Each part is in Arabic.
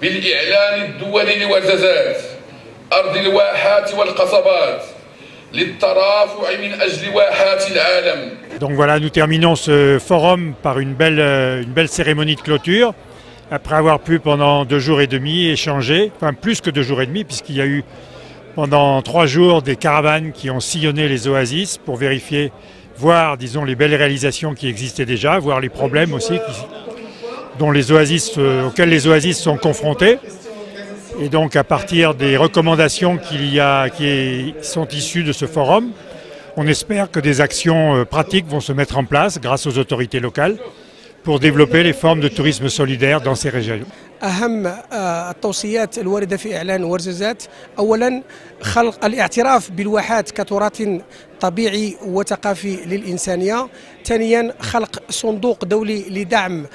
بالإعلان الدولي لوزازات أرض الواحات والقصبات للترافع من أجل واحات العالم Donc voilà, nous terminons ce forum par une belle, euh, une belle cérémonie de clôture, après avoir pu pendant deux jours et demi échanger, enfin plus que deux jours et demi, puisqu'il y a eu pendant trois jours des caravanes qui ont sillonné les oasis pour vérifier, voir, disons, les belles réalisations qui existaient déjà, voir les problèmes aussi dont les oasis, euh, auxquels les oasis sont confrontés. Et donc à partir des recommandations qu'il y a, qui sont issues de ce forum, on espère que des actions euh, pratiques vont se mettre en place grâce aux autorités locales pour développer les formes de tourisme solidaire dans ces régions. أهم التوصيات الواردة في إعلان ورزازات. أولا خلق الاعتراف بالواحات كتراث طبيعي وثقافي للإنسانية. ثانيا خلق صندوق دولي لدعم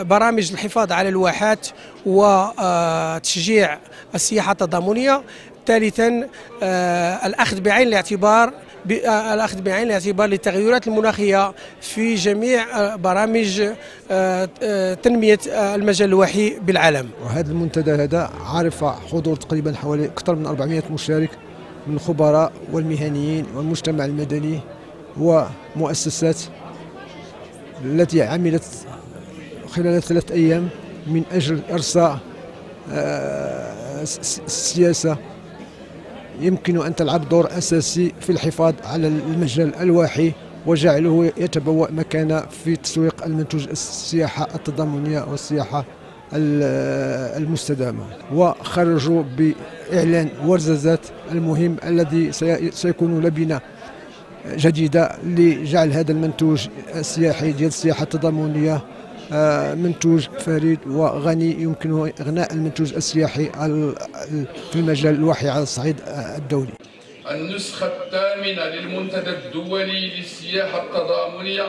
برامج الحفاظ على الواحات وتشجيع السياحة التضامنية. ثالثا الأخذ بعين الاعتبار الأخذ بعين الاعتبار للتغيرات المناخية في جميع برامج تنمية المجال الوحي بالعالم. وهذا المنتدى هذا عرف حضور تقريبا حوالي أكثر من 400 مشارك من الخبراء والمهنيين والمجتمع المدني ومؤسسات التي عملت خلال ثلاث أيام من أجل إرساء السياسة يمكن أن تلعب دور أساسي في الحفاظ على المجال الواحي وجعله يتبوأ مكانه في تسويق المنتوج السياحة التضامنية والسياحة المستدامة. وخرجوا بإعلان ورزازات المهم الذي سيكون لبنة جديدة لجعل هذا المنتوج السياحي ديال السياحة التضامنية منتوج فريد وغني يمكنه إغناء المنتوج السياحي في المجال الوحي على الصعيد الدولي. النسخة الثامنة للمنتدى الدولي للسياحة التضامنية